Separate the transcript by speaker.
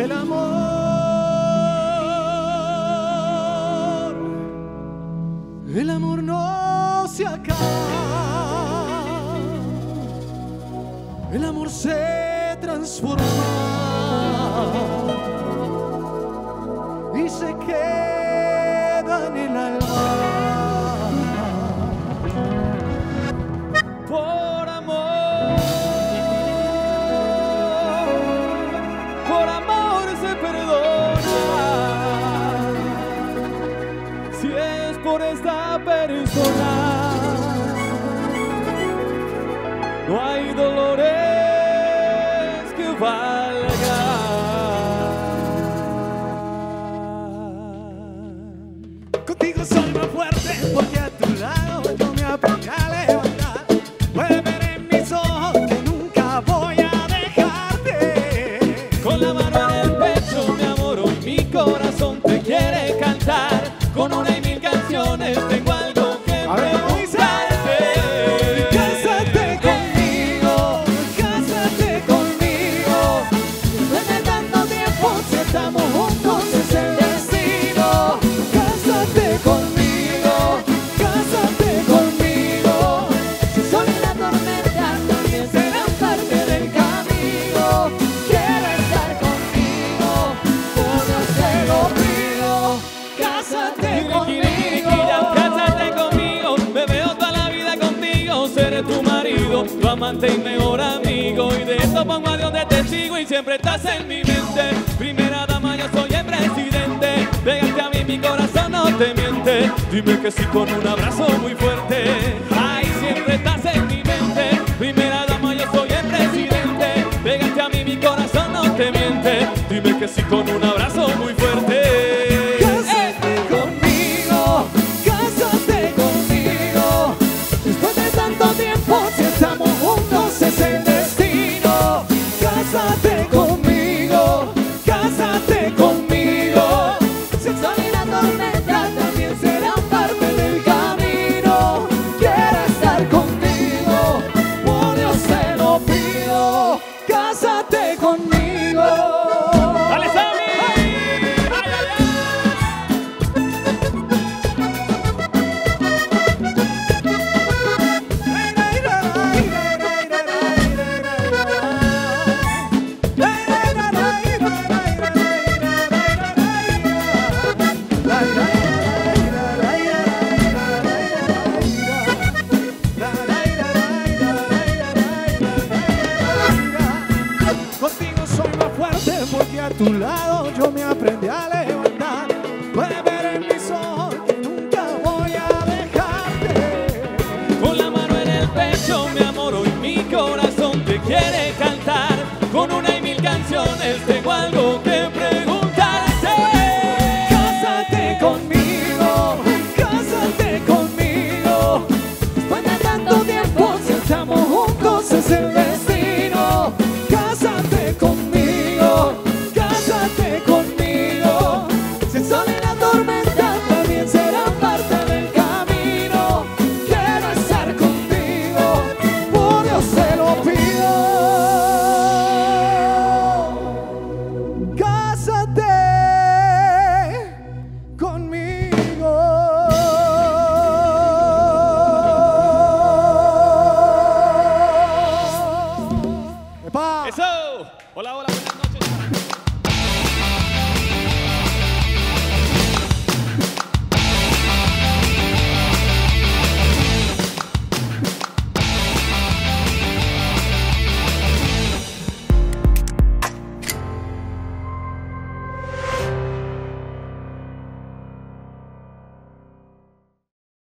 Speaker 1: El amor, el amor no se acaba. El amor se transforma y se queda en el alma. No hay dolores que valgan. Contigo soy más fuerte porque a tu lado yo me aprendí a levantar. Puedes ver en mis ojos que nunca voy a dejarte. Con la mano
Speaker 2: amante y mejor amigo. Y de esto pongo a Dios de testigo y siempre estás en mi mente. Primera dama, yo soy el presidente. Pégate a mí, mi corazón no te miente. Dime que sí con un abrazo muy fuerte. Ay, siempre estás en mi mente. Primera dama, yo soy el presidente. Pégate a mí, mi corazón no te miente. Dime que sí con un fuerte
Speaker 1: porque a tu lado yo me aprendí a levantar.